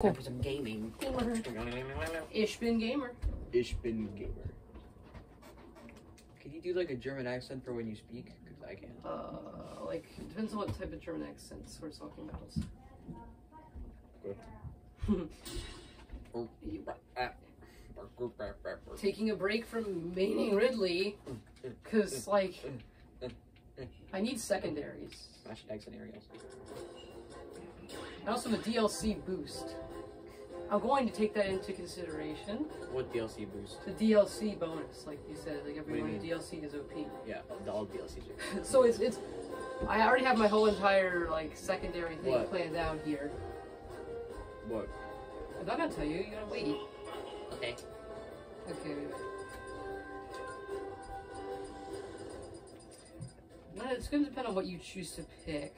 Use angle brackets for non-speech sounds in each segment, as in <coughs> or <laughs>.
Time for some gaming. Ich bin Gamer. Ich bin gamer. Can you do like a German accent for when you speak? Because I can't. Uh, like, depends on what type of German accents we're talking about. Taking a break from maining Ridley, because, like, I need secondaries. Smash egg scenarios. And also the DLC boost. I'm going to take that into consideration. What DLC boost? The DLC bonus, like you said, like every one DLC is OP. Yeah, the all DLCs. <laughs> are- so it's it's. I already have my whole entire like secondary thing What? planned out here. What? I'm not gonna tell you. You gotta wait. Okay. Okay. It's gonna depend on what you choose to pick,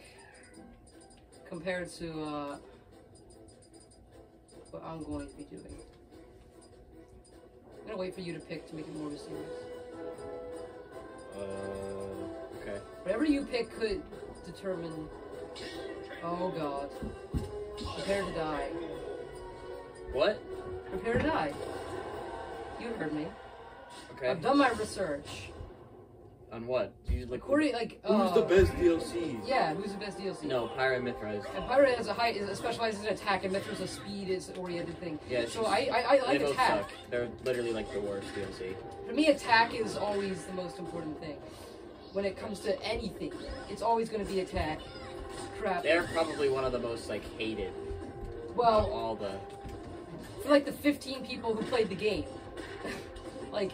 compared to uh, what I'm going to be doing. I'm gonna wait for you to pick to make it more mysterious. Uh. Okay. Whatever you pick could determine. Oh God. Prepare to die. What? Prepare to die. You heard me. Okay. I've done my research. On what? Do you like? According, like, Who's uh, the best DLC? Yeah, who's the best DLC? No, Pyra Mithra is. And Pyra has a high, is specializes in attack, and Mithra's a speed is oriented thing. Yeah, So she's- I, I, I They like both attack. suck. They're literally like the worst DLC. For me, attack is always the most important thing. When it comes to anything, it's always going to be attack. Crap. They're probably one of the most like hated. Well, all the. for like the 15 people who played the game, <laughs> like,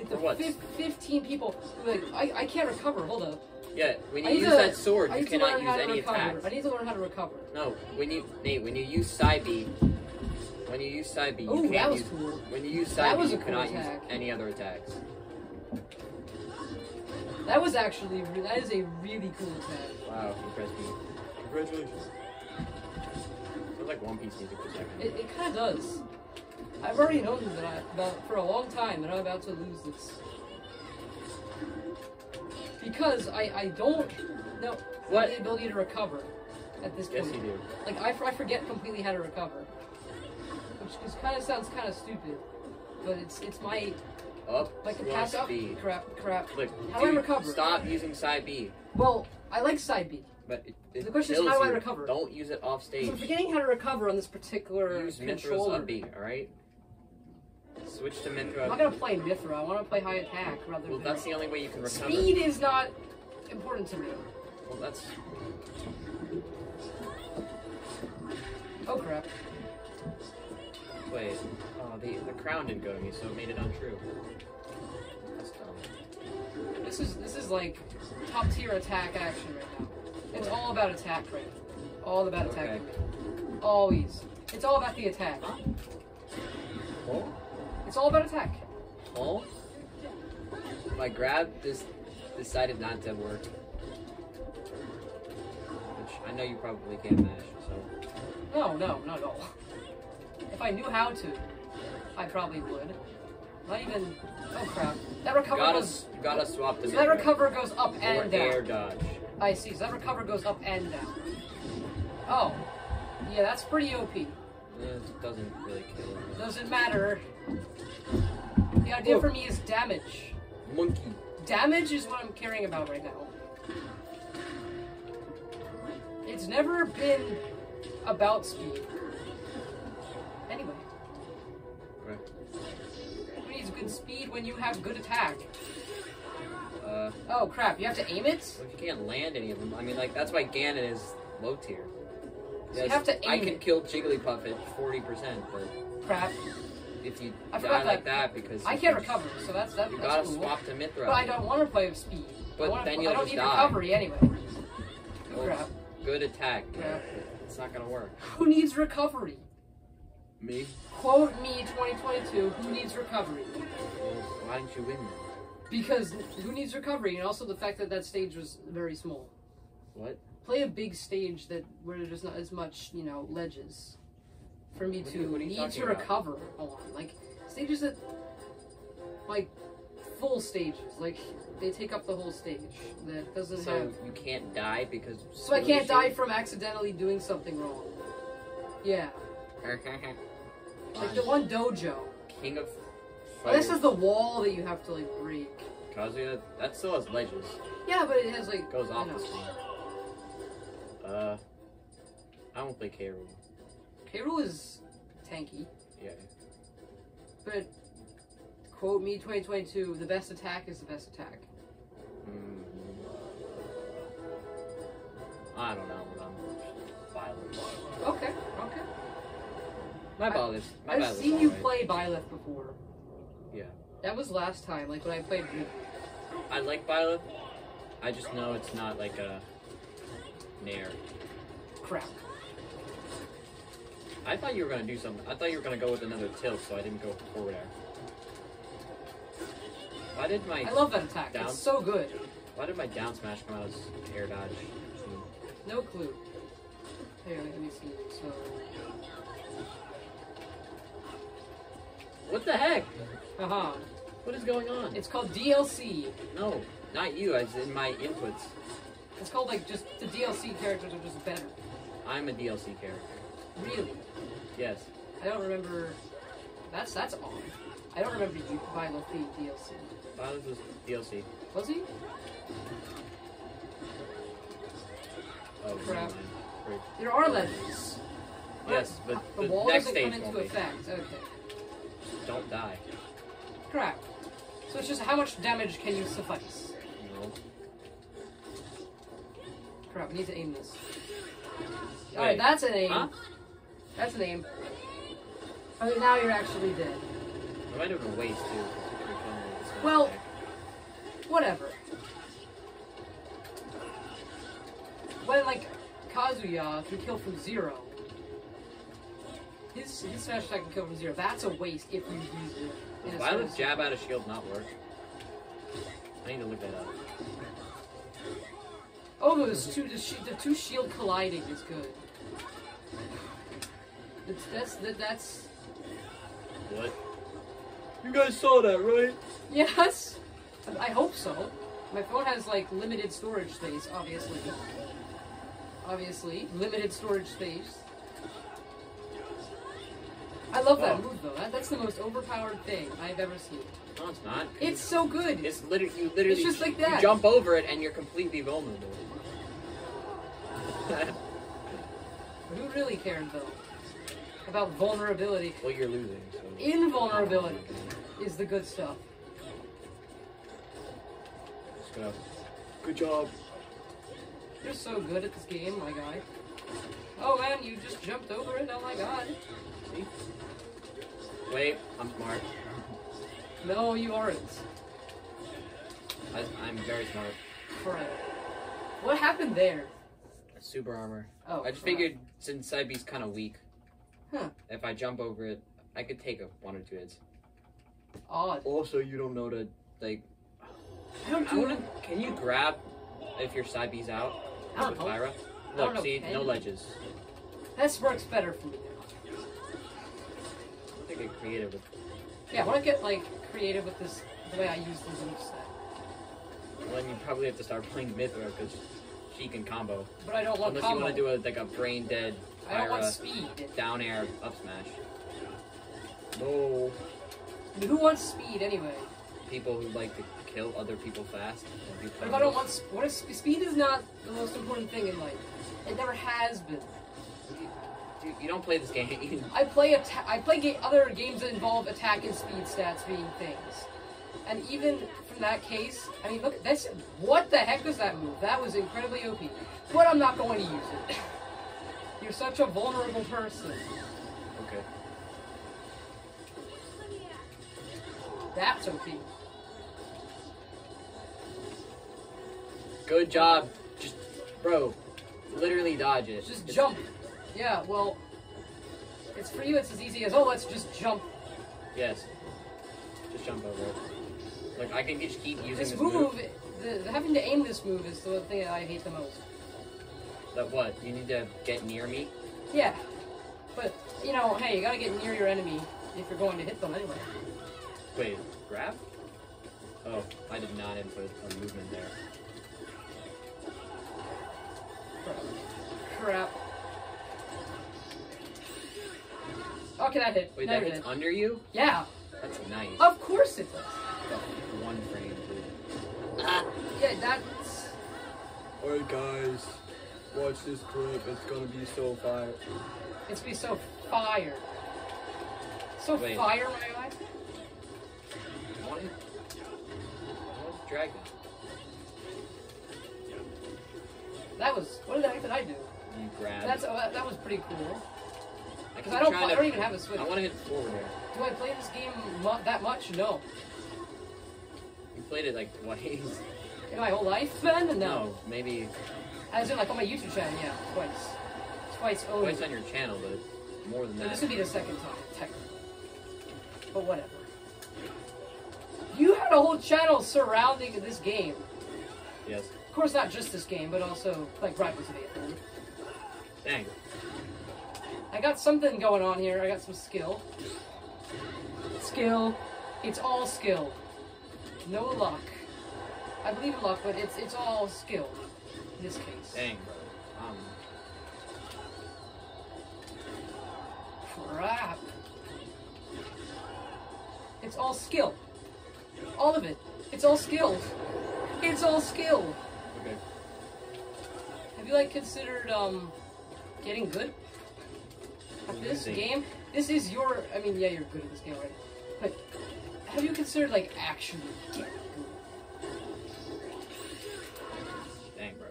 like the For what? fif- 15 people like, I, I can't recover. Hold up. Yeah, when I you need use to- that sword, I you need to cannot learn use how to any recover. attacks. I need to learn how to recover. No, when you Nate, when you use side B, when you use side B, you Ooh, can't that was use. cool. When you use That side B, was you a cool cannot attack. use any other attacks. That was actually re- that is a really cool attack. Wow, impressed me. Congratulations. Sounds like One Piece music for a second. It, it kind of does. I've already known that I about for a long time that I'm about to lose this because I I don't know What? the ability to recover at this point. yes, you do. Like I, I forget completely how to recover, which kind of sounds kind of stupid, but it's it's my Up my plus capacity. Oh, B. Crap, crap. Look, How do I recover? Stop using side B. Well, I like side B. But it, it The question is, how do I recover? Don't use it off So stage. I'm forgetting how to recover on this particular Use controller. up B, alright? Switch to Mithra. I'm not gonna play Mithra. I want to play high attack rather Well, than. that's the only way you can recover. Speed is not important to me. Well, that's. Oh crap! Wait. Oh, the, the crown didn't go to me, so it made it untrue. That's dumb. This is this is like top tier attack action right now. It's all about attack right now. All about attack. Okay. Always. It's all about the attack. Oh? It's all about attack. Oh? My grab just decided not to work. Which I know you probably can't mash, so. No, no, not at all. If I knew how to, I probably would. Not even. Oh crap! That recover gotta, goes. gotta swap the So that recover goes up or and down. air dodge. I see. So that recover goes up and down. Oh, yeah, that's pretty OP. It doesn't really kill him. Doesn't matter. The idea Oh. for me is damage. Monkey. Damage is what I'm caring about right now. It's never been about speed. Anyway, Okay. who needs good speed when you have good attack? Uh, Oh crap! You have to aim it. well, you can't land any of them, I mean, like, that's why Ganon is low tier. So you have to aim I can it. kill Jigglypuff at 40%, but Crap! If you I die forgot like that. because I can't can- recover, so that's that, You that's gotta cool. swap to Mithra. But I don't want to play with speed. But I then I you'll don't need die. recovery anyway. Well, Crap. Good attack. Yeah. It's not gonna work. Who needs recovery? Me? Quote me 2022, who needs recovery? Well, why didn't you win then? Because who needs recovery? And also the fact that that stage was very small. What? Play a big stage that where there's not as much, you know, ledges for me What to you- what are you need to about? recover on. Like stages that, like full stages, like they take up the whole stage. That doesn't So have. you can't die because. So I can't die from accidentally doing something wrong. Yeah. Like the one dojo. King of Oh, this is the wall that you have to like break. Kazuya, that still has ledges. Yeah, but it has like Goes off the screen. Uh, I don't play K. Rool is tanky, Yeah. but quote me 2022: the best attack is the best attack. Mm. I don't know. but I'm violent. Okay, okay. My is. My I've seen you alright. play Byleth before. Yeah. That was last time, like when I played. I like Byleth. I just know it's not like a Nair. Crap. I thought you were gonna do something. I thought you were gonna go with another tilt, so I didn't go forward air. Why did my I love that attack. Down. It's so good. Why did my down smash come out as air dodge? No clue. Here, let me see. So, What the heck? haha. What is going on? It's called DLC. no, not you. As in my inputs. It's called like just the DLC characters are just better. I'm a DLC character. Really. Yes. I don't remember. That's that's odd. I don't remember you Byleth being DLC. Byleth was DLC. Was he? Oh, Crap. never mind. Great. There are legends. Yes, but the, the, wall doesn't come into be. effect. Okay. Don't die. Crap. So it's just how much damage can you suffice? No. Crap, I need to aim this. Alright, that's an aim. Huh? That's an aim. Okay, now you're actually dead. I might have been a waste too. 'cause you could've killed me with this one Well-. Whatever. When like Kazuya can kill from zero. His his smash attack can kill from zero. That's a waste if you use it. Why Byleth's jab out of shield not work. I need to look that up. Oh, those two the, the two shield colliding is good. It's, that's that, that's What? You guys saw that, right? yes. I hope so. My phone has like limited storage space, obviously. Obviously, limited storage space. I love that Oh. move though. That, that's the most overpowered thing I've ever seen. No, it's not. It's so good. It's literally you literally It's just like you that. jump over it and you're completely vulnerable. <laughs> Who really cared though about vulnerability? well, you're losing. So. Invulnerability is the good stuff. Just. Good job. You're so good at this game, my guy. Oh man, you just jumped over it. Oh my god. See? Wait, I'm smart. No, you aren't. I, I'm very smart. Crap. What happened there? Super armor. Oh, I just crap. figured since side B's kind of weak, Huh. if I jump over it, I could take a one or two hits. Odd. Also, you don't know to like. I don't I wanna. Can you grab if your side B's out I don't with know. Pyra? I don't Look, know, see, can no ledges. This works better for me now. I think get creative with. Yeah, I want to get like creative with this the way I use the move set. Well, then you probably have to start playing Mithra because she can combo. But I don't want Unless combo. you want to do a like a brain dead I don't want speed. down air up smash. No. Who wants speed anyway? People who like to kill other people fast. and do What if I don't want sp- what if sp- speed is not the most important thing in life? It never has been. Dude, you don't play this game. <laughs> I play atta- I play ga- other games that involve attack and speed stats being things, and even from that case, I mean, look, that's what the heck was that move? That was incredibly OP, but I'm not going to use it. <laughs> You're such a vulnerable person. okay. That's OP. Good job. Just, bro, literally dodge it. Just It's- jump. Yeah, well, it's for you. It's as easy as oh, let's just jump. Yes. Just jump over it. Like I can just keep using This this, move, the, the, having to aim this move is the thing that I hate the most. That what? You need to get near me. Yeah, but you know, hey, you gotta get near your enemy if you're going to hit them anyway. Wait, grab? Oh, I did not input a movement there. Crap. Oh, Crap. Okay, that hit. Wait, That that hit. hits under you? Yeah, That's nice. of course it does. One frame, dude. Ah, yeah, that's. Alright guys, watch this clip, it's gonna be so fire. It's be so fire. So Wait. fire, my guy. What? What's dragon? That was. What the heck did I do? You grab. That's uh, that was pretty cool. Because I don't. trying I don't even have a switch. I want to hit forward air. Do I play this game mu- that much? No. You played it like <laughs> twice. In my whole life, man? No. maybe As in, like on my YouTube channel, yeah, twice. Twice only. twice on your channel, but more than But that. This would be the second time, technically. But whatever. You had a whole channel surrounding this game. Yes. Of course, not just this game, but also like Rivals of Aether. Dang. I got something going on here. I got some skill. Skill. It's all skill. No luck. I believe in luck, but it's it's all skill in this case. Dang, bro. Um, Crap. It's all skill. All of it. It's all skills. It's all skill. okay. Have you like considered um getting good at this game? This is your I mean yeah you're good at this game already. But have you considered like actually getting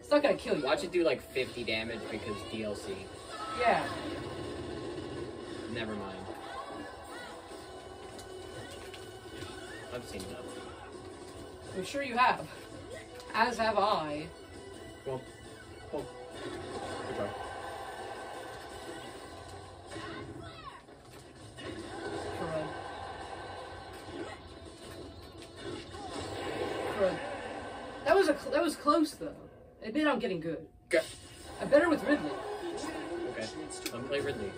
It's not gonna kill you. Watch it do like 50 damage because DLC. Yeah. Never mind. I've seen enough. I'm sure you have. As have I. Well, well. Admit I'm getting good. Okay. I'm better with Ridley. Okay. Um, play Ridley.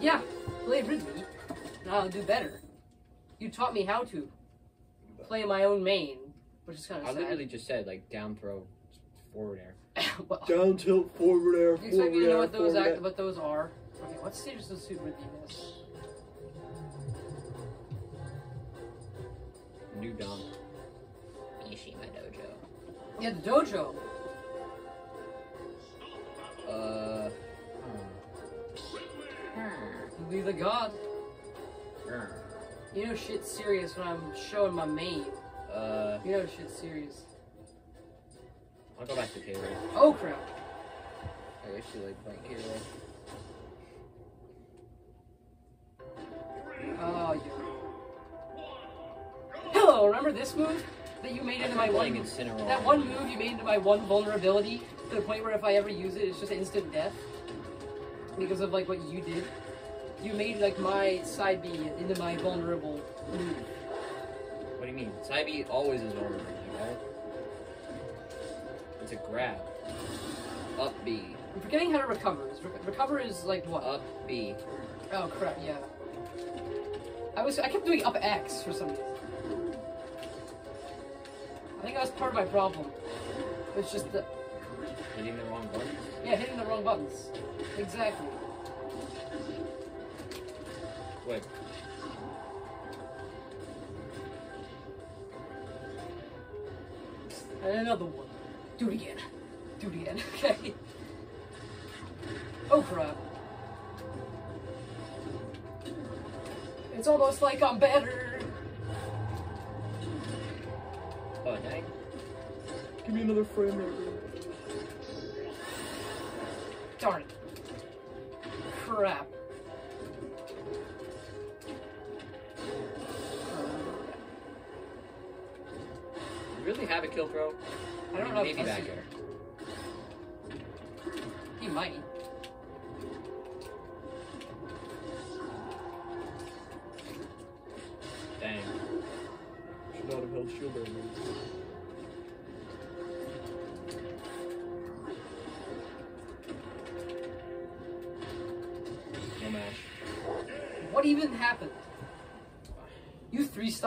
Yeah, play Ridley. and I'll do better. You taught me how to play my own main, which is kind of I of literally just said like down throw, forward air. <laughs> well, Down tilt, forward air, you expect forward me to know what those act- air. what those are? Okay, what stage does suit Ridley miss? New Dom. Mishima Dojo. Yeah, the dojo. Uh. Be the god. hmm. You know shit's serious when I'm showing my main. Uh. You know shit's serious. I'll go back to Taylor. Oh crap. I wish you like playing Halo. Oh yeah. Hello, remember this move that you made into my one? That one move you made into my one vulnerability to the point where if I ever use it, it's just instant death because of like what you did. You made like my side B into my vulnerable move. What do you mean? Side B always is vulnerable, right? It's a grab. Up B. I'm forgetting how to recover. Is re- recover is like what? Up B. Oh crap! Yeah. I was I kept doing up X for some reason. I think that was part of my problem. It's just the Hitting the wrong button. yeah hitting the wrong buttons. Exactly. Wait. And another one. Do it again. Do it again. <laughs> Okay. Oh crap. It's almost like I'm better. Oh, dang. Give me another frame rate. Darn it. Crap. You really have a kill throw? I don't know. Maybe if back air. He might.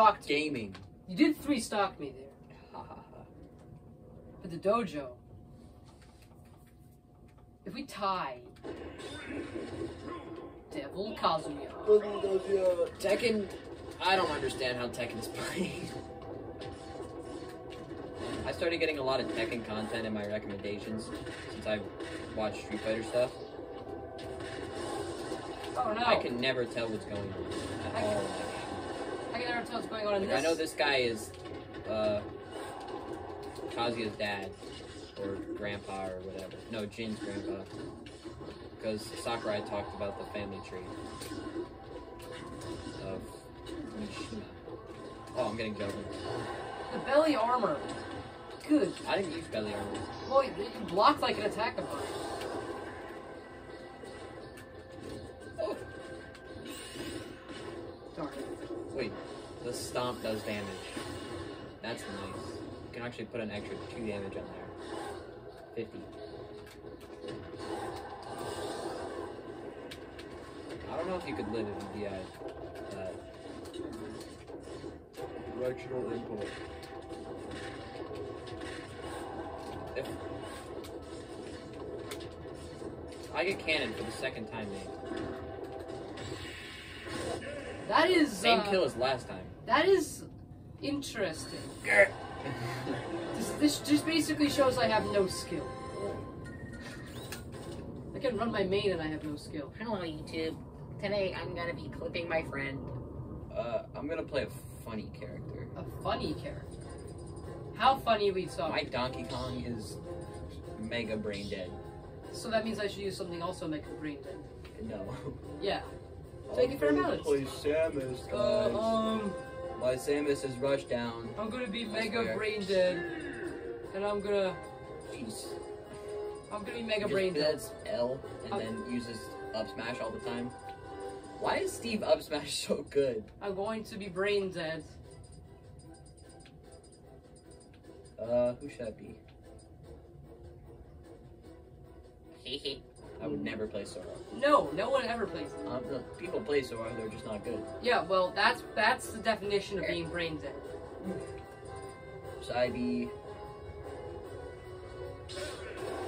You three stocked. Gaming. You did three stock me there. Ha ha ha. But the dojo. If we tie, Devil Kazuya. Tekken. I don't understand how Tekken's <laughs> played. I started getting a lot of Tekken content in my recommendations since I've watched Street Fighter stuff. Oh no. I can never tell what's going on at I all. can- in that game. I can never tell what's going on in Like, this. I know this guy is uh, Kazuya's dad or grandpa or whatever. No, Jin's grandpa. Because Sakurai talked about the family tree of Mishima. Oh, I'm getting jumped. The belly armor. Good. I didn't use belly armor. Well, you you blocked like an attack of mine. Does damage. That's nice. You can actually put an extra 2 damage on there. 50. I don't know if you could live you DI'd that. Directional input. If I get cannon for the second time, mate. That is. Same uh, kill as last time. That is interesting. This, this just basically shows I have no skill. I can run my main and I have no skill. Hello, YouTube. Today I'm gonna be clipping my friend. uh, I'm gonna play a funny character. A funny character. How funny we saw. My Donkey Kong is mega brain dead. So that means I should use something also mega brain dead. No. Yeah. <laughs> Take it for a I'm balance. Play Samus, guys. Uh, um, My Samus is rushed down. I'm gonna be That's mega fair. brain dead, and I'm gonna, Jeez. I'm gonna be mega Just brain dead. that's L and Um, then uses up smash all the time. Why is Steve up smash <laughs> so good? I'm going to be brain dead. Uh, who should I be? Hehe. <laughs> I would never play Sora. No, no one ever plays it. Um, no, people play Sora, they're just not good. Yeah, well, that's that's the definition of being brain dead. B,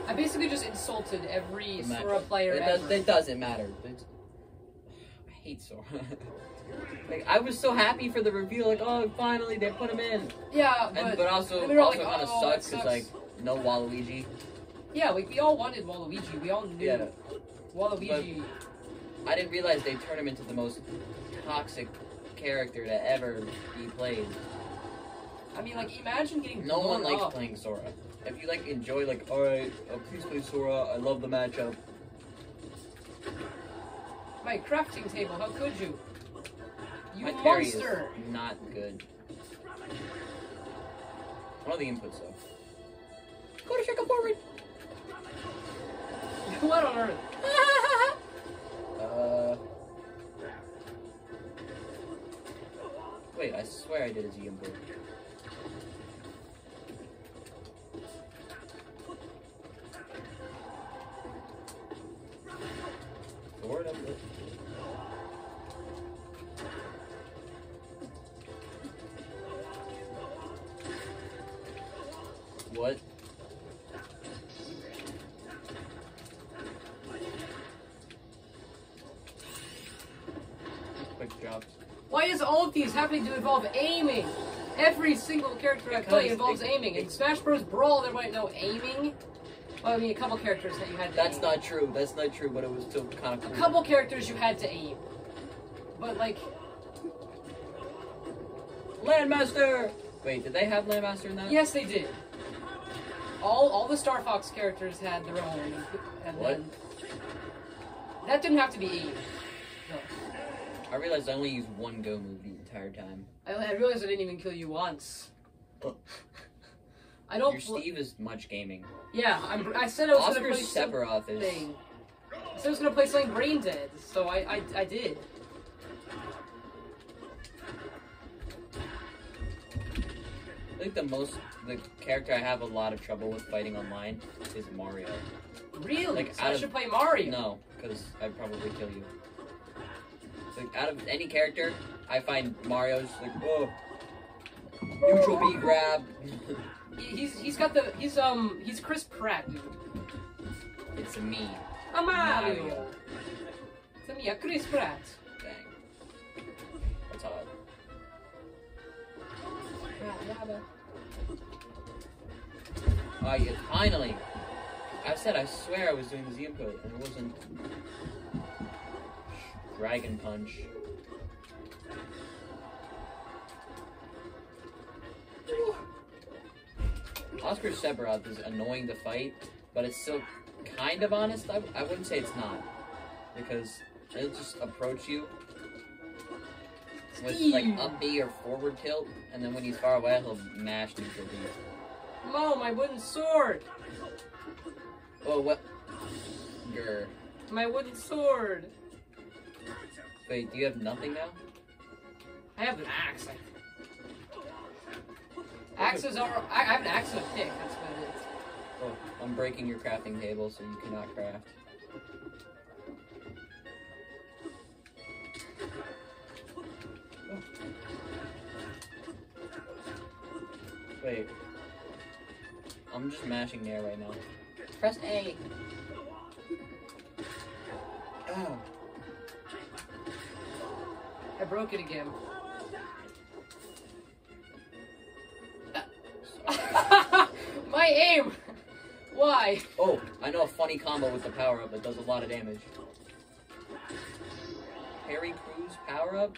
I basically just insulted every matchup. Sora player It, ever. does, it doesn't matter. It's- <sighs> I hate Sora. <laughs> like I was so happy for the reveal, like oh finally they put him in, yeah, but, and but also also like, kind of "Oh, sucks because like no Waluigi. Yeah, like we all wanted Waluigi. We all knew Yeah, Waluigi. I didn't realize they turned him into the most toxic character to ever be played. I mean, like imagine getting No one likes up. playing Sora. If you like enjoy like, alright, uh, please play Sora. I love the matchup. My crafting table. How could you? You My parry is monster! not good. I know the inputs though. Go to Shaka forward. What on earth? <laughs> Uh. Wait, I swear I did a input. Forward input. All of these having to involve aiming? Every single character I play involves it- aiming. In Smash Bros. Brawl, everybody no aiming. Well, I mean, a couple characters that you had to That's aim. not true. That's not true, but it was still kind of A couple characters you had to aim. But, like, Landmaster! Wait, did they have Landmaster in that? yes, they did. All all the Star Fox characters had their own. And What? then. That didn't have to be aimed. I realized I only used one go move the entire time. I, I realized I didn't even kill you once. <laughs> I don't. Your Steve is much gaming. yeah, I'm, I said I was Oscar gonna play Sephiroth is. thing. So I was gonna play something brain dead, so I, I, I did. I think the most, the character I have a lot of trouble with fighting online is Mario. Really? Like, so I of- should play Mario. No, because I'd probably kill you. Like, out of any character, I find Mario's like, oh, neutral B grab. He- He's he's got the he's um he's Chris Pratt, dude. it's me. I'm Mario. Mario. It's a Chris Pratt. Dang. That's odd. Oh, yeah, finally! I said I swear I was doing the Z input, and it wasn't. Dragon Punch. Oscar Sephiroth is annoying to fight, but it's still kind of honest. I, I wouldn't say it's not. Because he'll just approach you with like up B or forward tilt, and then when he's far away, he'll mash neutral B. Mo, my wooden sword. Oh, what? Grr. My wooden sword. Wait, do you have nothing now? I have an axe. Axes are. I I have an axe and a pick. That's about it. Oh, I'm breaking your crafting table so you cannot craft. Wait. I'm just mashing there right now. Press A. Oh. I broke it again. <laughs> my aim. Why? Oh, I know a funny combo with the power up that does a lot of damage. Harry Cruz power up?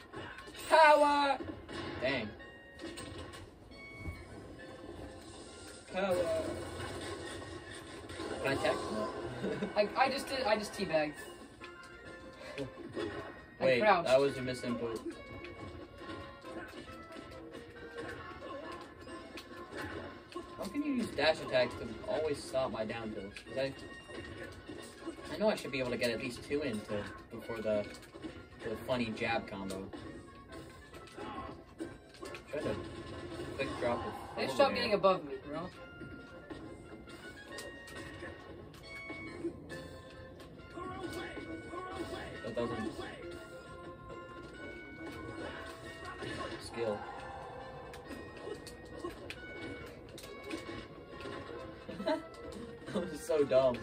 Power. Dang. Power. Can I tech? No. I, I just did. I just teabagged. <laughs> I Wait, crouched. that was a misinput. How can you use dash attacks to always stop my down? 'Cause I, I know I should be able to get at least two in to, before the, the funny jab combo. Try to quick drop full job air. getting above me, bro. That doesn't skill. that was so dumb.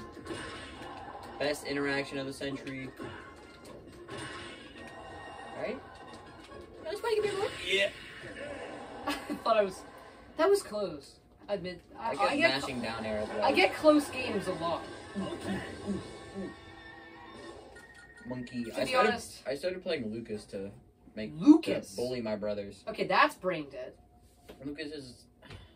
Best interaction of the century. Right? That's making me look. Yeah. <laughs> I thought I was. That was close. I admit. I, I I get get. mashing down air as. I get close games a lot. monkey. To I be started, honest- I started playing Lucas to make Lucas. to bully my brothers. Okay, that's brain dead. Lucas is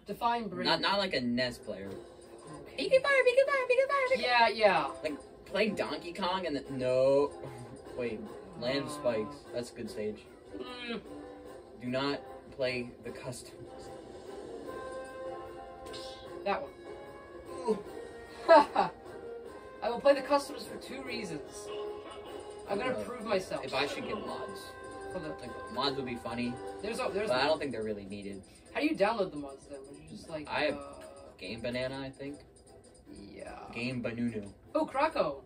Define brain. not not like a Ness player. Okay. Pikachu fire, Pikachu fire, Pikachu fire. Yeah, yeah. Like play Donkey Kong and then no. Wait, Land of Spikes. That's a good stage. Mm, Do not play the customs. that one. Haha. <laughs> I will play the customs for two reasons. I'm gonna Uh, prove myself. If I should get mods, Like mods would be funny, There's a there's. but I don't think they're really needed. How do you download the mods then? Would you just like? I have- Uh, Game Banana, I think. yeah. Game Banunu. Oh, Krakow.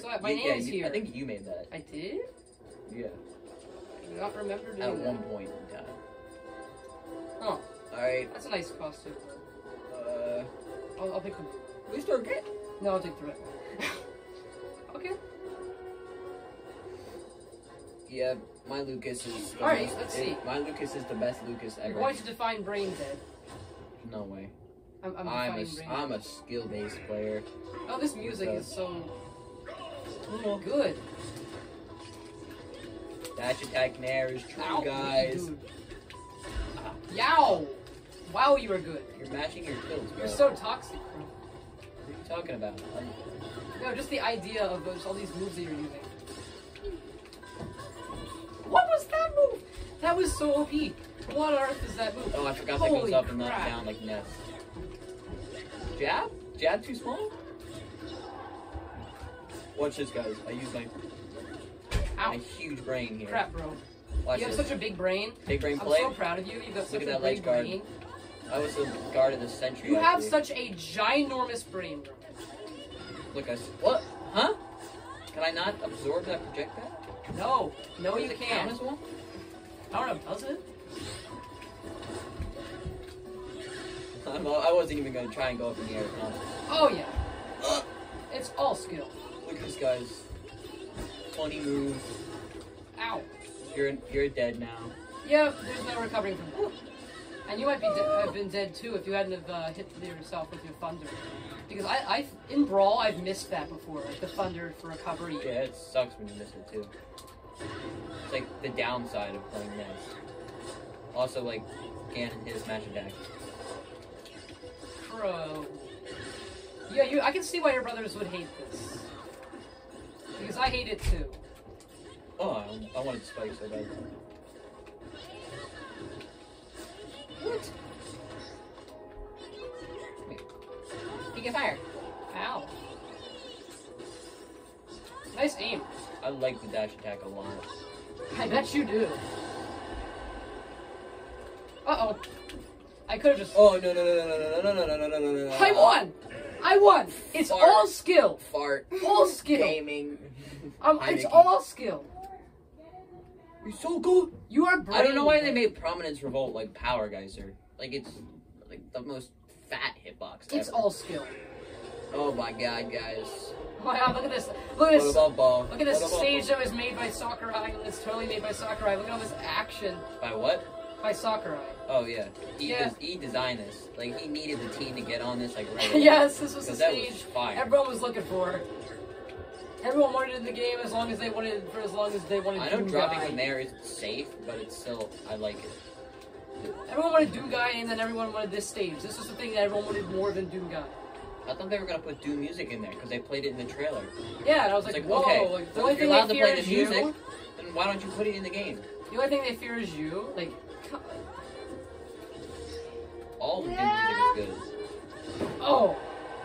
So, my You- name yeah, is you- I think you made that. I did. Yeah, I do not remember doing at that. one point in time. Oh. All right. That's a nice costume. Uh, I'll, I'll pick the. we start get. No, I'll take the red one. <laughs> okay. Yeah, my Lucas is. The All right, most- let's it- see. My Lucas is the best Lucas ever. You're going to define brain dead. No way. I'm, I'm, I'm a brain. I'm a skill-based player. Oh, this music is so good. Dash attack nair is true, Ow, guys. dude. Yow! Wow, you are good. You're matching your kills, bro. You're so toxic. What are you talking about? I'm- No, just the idea of those, all these moves that you're using. That was so OP. What on earth is that move? Oh, I forgot that goes Holy up and not crap. down like Ness. Jab? Jab too small? Watch this, guys. I use my, Ow. my huge brain here. Crap, bro. Watch you have this. such a big brain. Big brain play. I'm so proud of you. You've got such at a that big ledge guard. brain. I was the guard of the century. You have such a ginormous brain, bro. Look, I what? Huh? Can I not absorb that projectile? No, no, Does you can't. I don't know, does it? I wasn't even gonna try and go up in the air. No. Oh yeah, <gasps> it's all skill. Look at this, guys. funny moves. Ow. You're you're dead now. Yep, there's no recovering from that. And you might be de- have been dead too if you hadn't have uh, hit yourself with your thunder. Because I, I, in Brawl, I've missed that before, like the thunder for recovery. Yeah, it sucks when you miss it too. It's like the downside of playing Ness. Also, like Ganon his magic attack. Bro. Yeah, you. I can see why your brothers would hate this. Because I hate it too. Oh, I, I wanted spike so bad. What? PK Fire. Ow. Nice aim. I like the dash attack a lot. I bet you do. Uh oh. I could have just. Oh no no no no no no no no no no no no no! I won! I won! It's Fart. all skill! Fart. All skill! Gaming. Um, Hi, it's Mickey. all skill. You're so good. You are I don't know why they made Prominence Revolt like Power Geyser. Like it's like the most fat hitbox It's ever. all skill. Oh my god, guys. My god, look at this. Look at this. Look at this stage that was made by Sakurai. It's totally made by Sakurai. Look at all this action By what? by Sakurai. Oh yeah. He Yeah. des- he designed this. Like he needed the team to get on this like right <laughs> yes, this was the stage was fire. everyone was looking for. Everyone wanted it in the game as long as they wanted for as long as they wanted I know Doom dropping Guy. from there is safe, but it's still I like it. Everyone wanted Doom Guy and then everyone wanted this stage. This was the thing that everyone wanted more than Doom Guy. I thought they were gonna put Doom music in there because they played it in the trailer. Yeah, and I was It's like, like, whoa, okay, like, the so only if you're thing allowed they to fear play is the you. then why don't you put it in the game? The only thing they fear is you. Like, All the Doom music is good. oh,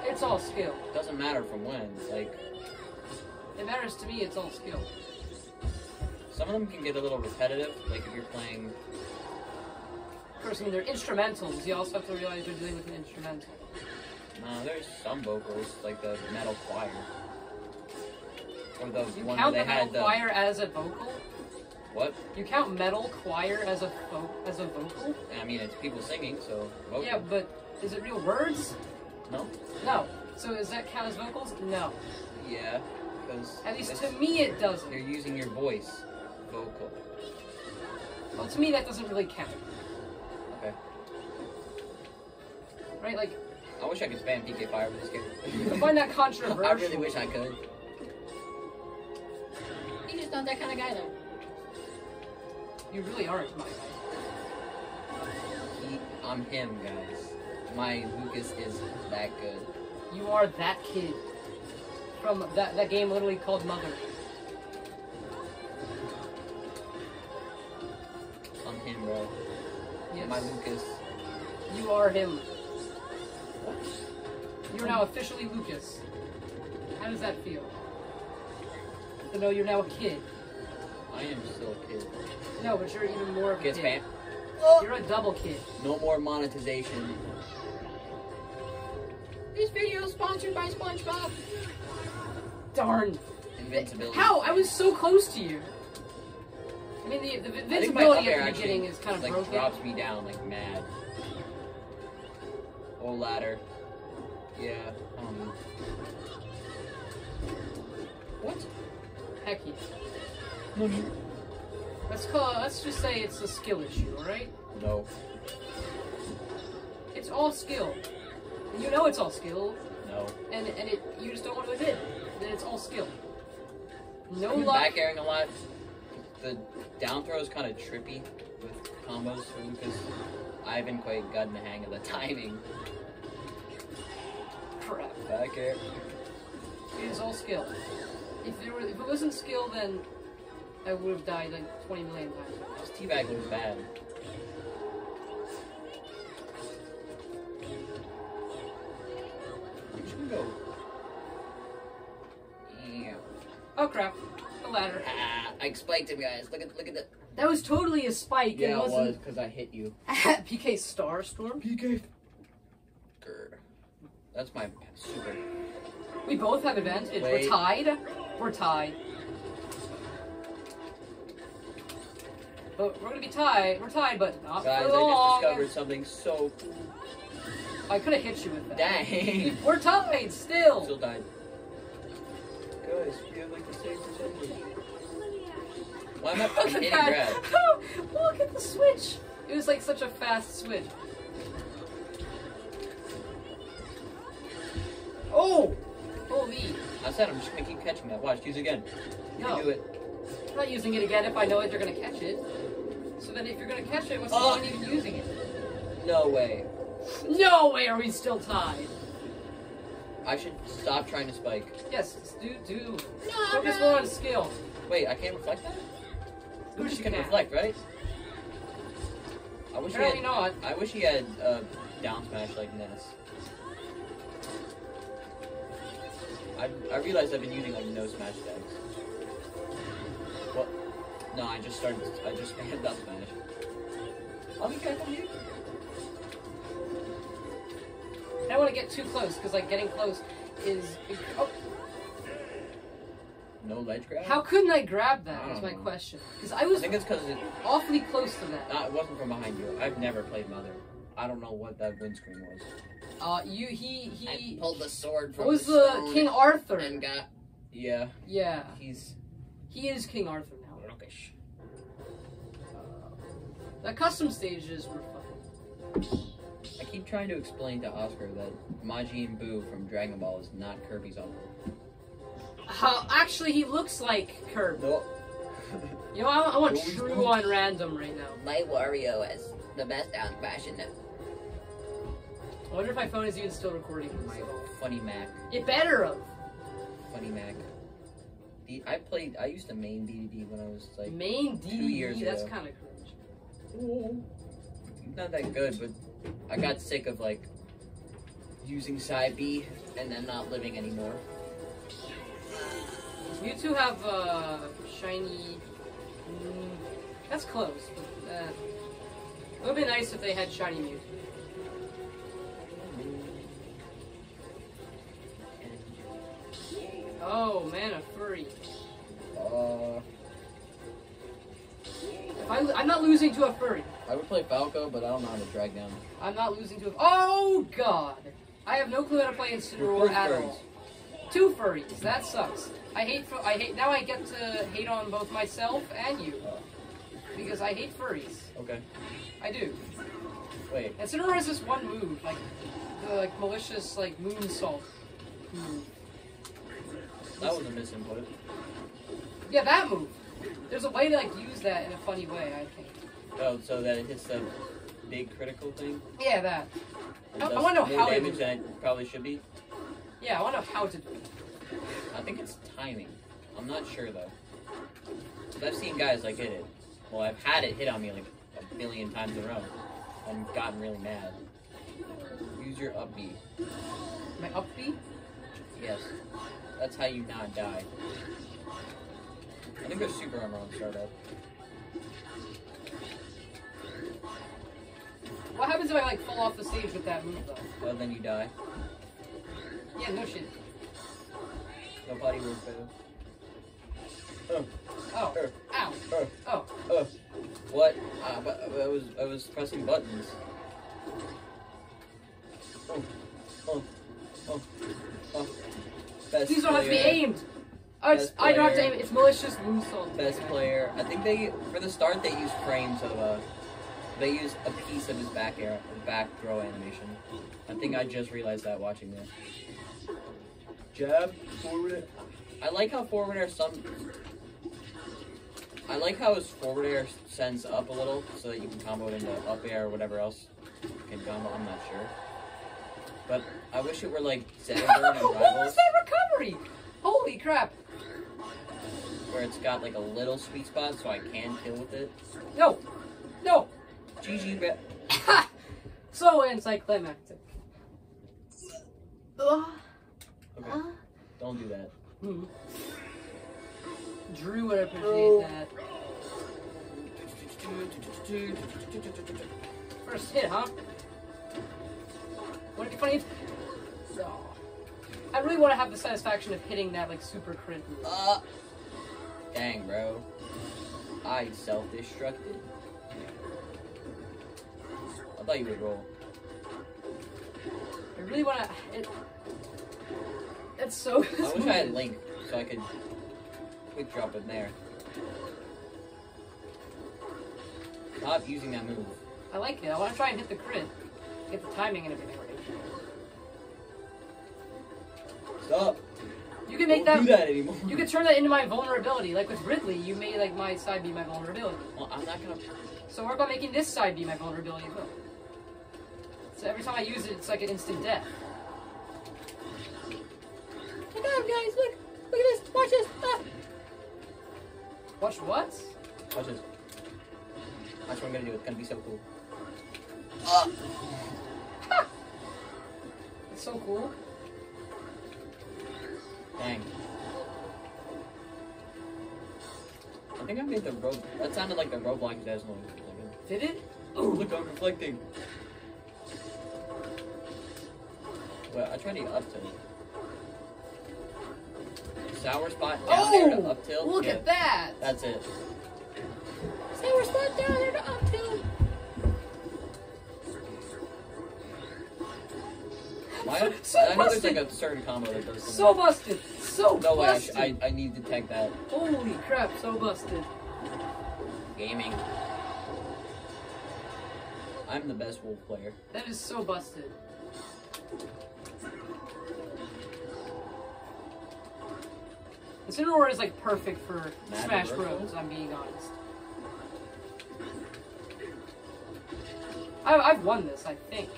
it's all skill. Doesn't matter from when. Like It matters to me. It's all skill. some of them can get a little repetitive. Like if you're playing Of course, I mean they're instrumentals. You also have to realize you're dealing with an instrumental. No, there's some vocals, like the metal choir. Or the You one count the metal had the choir as a vocal? what? You count metal choir as a as a vocal? I mean, it's people singing, so vocal. Yeah, but is it real words? No. No. So does that count as vocals? No. Yeah, because At least to me, it doesn't. you're using your voice, vocal. Well, to me, that doesn't really count. Okay. Right? Like, I wish I could spam PK Fire with this I game. find that controversial. <laughs> I really wish I could. You're just not that kind of guy, though. You really aren't, my guy. He, I'm him, guys. My Lucas is that good. You are that kid from that, that game literally called Mother. I'm him, bro. Yes. My Lucas. You are him. You're now officially Lucas. How does that feel? To know you're now a kid. I am still a kid. No, but you're even more of a kid. spam. You're a double kid. No more monetization. This video is sponsored by SpongeBob. Darn. Invincibility. How? I was so close to you. I mean, the, the I think my invincibility at the beginning is kind of like broken. drops me down like mad. Oh ladder. Yeah. Um. What? Heck yeah. No. you- Let's call. It, Let's just say it's a skill issue, all right? No. It's all skill. And you know it's all skill, No. and and it you just don't want to admit that it's all skill. No luck. back airing a lot. The down throw is kind of trippy with combos for Lucas. I haven't quite gotten the hang of the <laughs> timing. Back air. It is all skill. If there were, if it wasn't skill, then I would have died like 20 million times. This teabag was bad. Just go. Yeah. Oh crap! The ladder. Ah, I spiked him, guys. Look at look at the. That was totally a spike. Yeah, it it was wasn't. because I hit you. <laughs> PK Starstorm? PK. Grr. That's my super. We both have advantage. Wait. We're tied. We're tied. But we're gonna be tied. We're tied, but not Guys, for I just discovered something so cool. I could have hit you with that. Dang. We're tied still. Still died. Guys, we have like the same percentage. Why am I <laughs> fucking at hitting that! grab? <laughs> Look at the switch! It was like such a fast switch. Oh! Holy! I said I'm just gonna keep catching that. Watch, use it again. No. can do it. I'm not using it again if I know that you're gonna catch it. So then if you're gonna catch it, what's the Oh. point even using it? No way. No way are we still tied! I should stop trying to spike. Yes, do, do. No, Focus no. more on skill. Wait, I can't reflect that? Of Who course just you can can. reflect, right? I wish he Apparently had. not. I wish he had uh, down smash like Ness. I, I realized I've been using like no smash tags. What? No, I just started. I just <laughs> spammed down smash. I'll be careful, here. I don't want to get too close because like getting close is. Oh, No ledge grab. how couldn't I grab that? I Is my know. question. Because I was. I think it's because it, awfully close to that. not, it wasn't from behind you. I've never played Mother. I don't know what that windscreen was. Uh, you he I pulled the sword from What was the King Arthur? and got Yeah, Yeah, he's he is King Arthur now. rubbish. The custom stages were fun. I keep trying to explain to Oscar that Majin Buu from Dragon Ball is not Kirby's uncle. How actually he looks like Kirby. No. You know, I, I want true on random right now. My Wario has the best out it. I wonder if my phone is even still recording this My funny Mac. It better have. Funny Mac. The, I played. I used to main DDD when I was like Main years DDD, that's ago. kind of cringe. Ooh. not that good, but I got sick of like using side B and then not living anymore. You two have uh, shiny. Mm, that's close. But, uh, it would be nice if they had shiny Mewtwo. Oh man, a furry. Uh, If I, I'm not losing to a furry. I would play Falco, but I don't know how to drag down. I'm not losing to a. Oh god! I have no clue how to play Incineroar at furries. all. Two furries. That sucks. I hate. I hate. Now I get to hate on both myself and you because I hate furries. Okay. I do. Wait. Incineroar has this one move, like the like malicious like moonsault move. That was a misinput. Yeah, that move. There's a way to like use that in a funny way. I think. Oh, so that it hits the big critical thing. Yeah, that. I- I wanna know how it damage would- than it probably should be. Yeah, I want to know how to. I think it's timing. I'm not sure though. I've seen guys like hit it. Well, I've had it hit on me like a billion times in a row, and gotten really mad. Use your up B. My up B. Yes, that's how you not die. I think there's super armor on startup. What happens if I like fall off the stage with that move though? Well, then you die. Yeah, no shit. Nobody will fail. Oh, Oh, er, ow. Oh, oh. What? Uh, but I was I was pressing buttons. Best these don't have to be aimed. Oh, it's, I don't have to aim. it. It's malicious moonsault. Best player. I think they for the start they used frames of uh they used a piece of his back air back throw animation. I think I just realized that watching this. Jab, forward, I like how forward air some. I like how his forward air sends up a little so that you can combo it into up air or whatever else you can combo. I'm not sure. But I wish it were like <laughs> Xenoburn and what was Rivals, that recovery? Holy crap! where it's got like a little sweet spot so I can kill with it. No, no. GG, bet. so anticlimactic. Ugh. Okay, don't do that. Hmm. Drew would appreciate Oh. that. First hit, huh? Would it be funny if... Oh. I really want to have the satisfaction of hitting that, like, super crit move. Uh, dang, bro. I self-destructed. I thought you would roll. I really want to... It, it's so... <laughs> I wish I had Link so I could quick drop it there. Stop using that move. I like it. I want to try and hit the crit. Get the timing and everything right. Stop. You can make Don't that, do that anymore. You can turn that into my vulnerability. Like with Ridley, you made like my side B my vulnerability. Well, I'm not gonna. So work on making this side B my vulnerability as well. So every time I use it, it's like an instant death. Look out, guys! Look! Look at this! Watch this! Ah. Watch what? Watch this. Watch what I'm gonna do. It's gonna be so cool. It's so cool. Dang. I think I made the road. That sounded like the Roblox Des noise. Did it? Oh, look, I'm reflecting. Well, I tried to up tilt. Sour spot down there to Oh! up tilt. Look Yeah, at that! That's it. Sour spot down there So I know there's busted. like a certain combo that does So busted! So No way, I, busted! I, I need to detect that. Holy crap, so busted. Gaming. I'm the best wolf player. That is so busted. Incineroar is like perfect for Mad Smash? Bros. I'm being honest. I, I've won this, I think.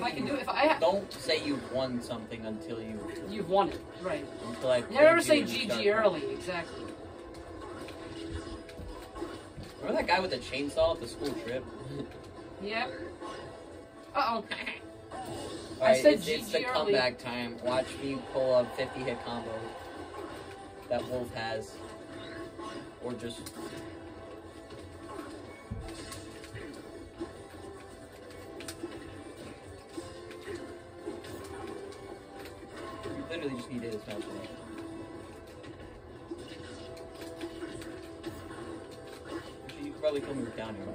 If I can do it, if I ha- Don't say you've won something until you you've won it, right? until I. Never say you and you GG early, exactly. Remember that guy with the chainsaw at the school trip? Yep. Uh oh. Alright, said it's, it's the early. comeback time. Watch me pull a 50 hit combo that Wolf has. Or just. You just need to hit his smash attack. Actually, You could probably kill me with down here.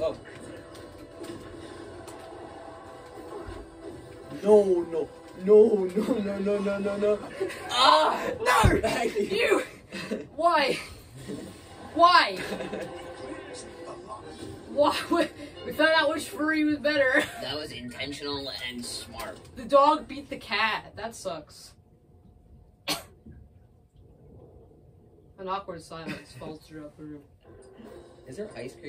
Oh. No, no, no, no, no, no, no, no, no. Ah! No! <laughs> You! You! Why? Why? <laughs> Why? We found out which furry was better. <laughs> That was intentional and smart. The dog beat the cat. That sucks. <coughs> An awkward silence falls throughout the room. Is there ice cream?